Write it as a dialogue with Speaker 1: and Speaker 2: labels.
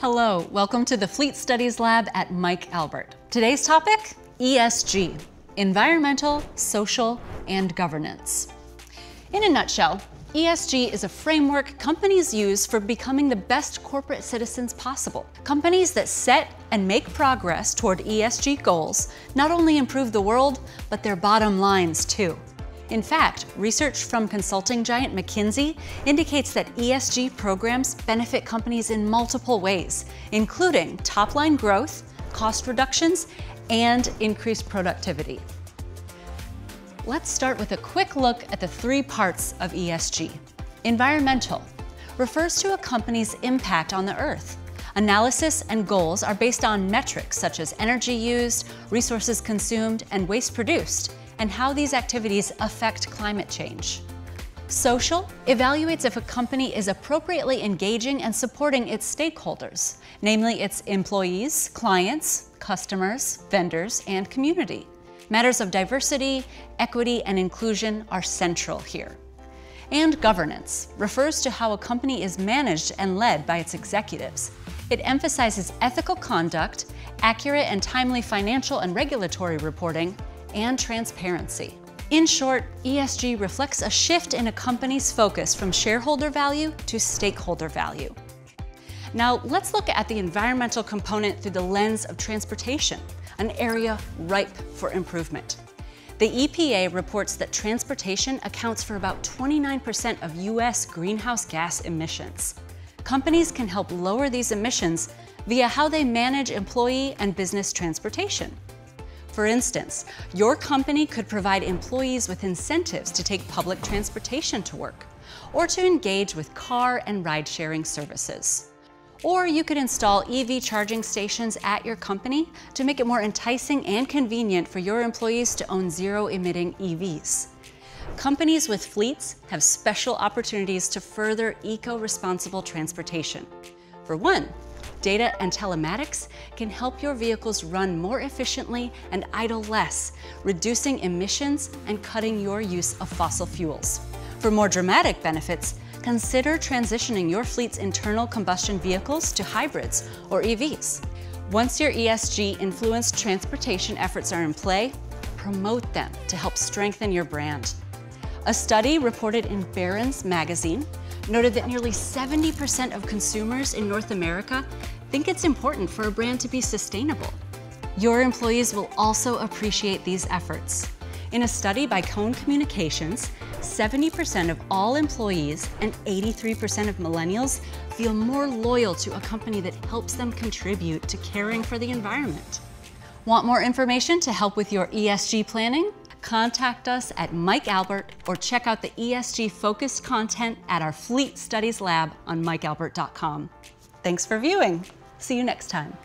Speaker 1: Hello, welcome to the Fleet Studies Lab at Mike Albert. Today's topic, ESG, environmental, social, and governance. In a nutshell, ESG is a framework companies use for becoming the best corporate citizens possible. Companies that set and make progress toward ESG goals not only improve the world, but their bottom lines too. In fact, research from consulting giant McKinsey indicates that ESG programs benefit companies in multiple ways, including top line growth, cost reductions, and increased productivity. Let's start with a quick look at the three parts of ESG. Environmental refers to a company's impact on the earth. Analysis and goals are based on metrics such as energy used, resources consumed, and waste produced, and how these activities affect climate change. Social evaluates if a company is appropriately engaging and supporting its stakeholders, namely its employees, clients, customers, vendors, and community. Matters of diversity, equity, and inclusion are central here. And governance refers to how a company is managed and led by its executives. It emphasizes ethical conduct, accurate and timely financial and regulatory reporting, and transparency. In short, ESG reflects a shift in a company's focus from shareholder value to stakeholder value. Now, let's look at the environmental component through the lens of transportation, an area ripe for improvement. The EPA reports that transportation accounts for about 29% of U.S. greenhouse gas emissions. Companies can help lower these emissions via how they manage employee and business transportation. For instance, your company could provide employees with incentives to take public transportation to work, or to engage with car and ride sharing services. Or you could install EV charging stations at your company to make it more enticing and convenient for your employees to own zero emitting EVs. Companies with fleets have special opportunities to further eco responsible transportation. For one, Data and telematics can help your vehicles run more efficiently and idle less, reducing emissions and cutting your use of fossil fuels. For more dramatic benefits, consider transitioning your fleet's internal combustion vehicles to hybrids or EVs. Once your ESG influenced transportation efforts are in play, promote them to help strengthen your brand. A study reported in Barron's magazine noted that nearly 70% of consumers in North America think it's important for a brand to be sustainable. Your employees will also appreciate these efforts. In a study by Cone Communications, 70% of all employees and 83% of millennials feel more loyal to a company that helps them contribute to caring for the environment. Want more information to help with your ESG planning? Contact us at Mike Albert or check out the ESG focused content at our Fleet Studies Lab on mikealbert.com. Thanks for viewing. See you next time.